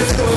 Let's go.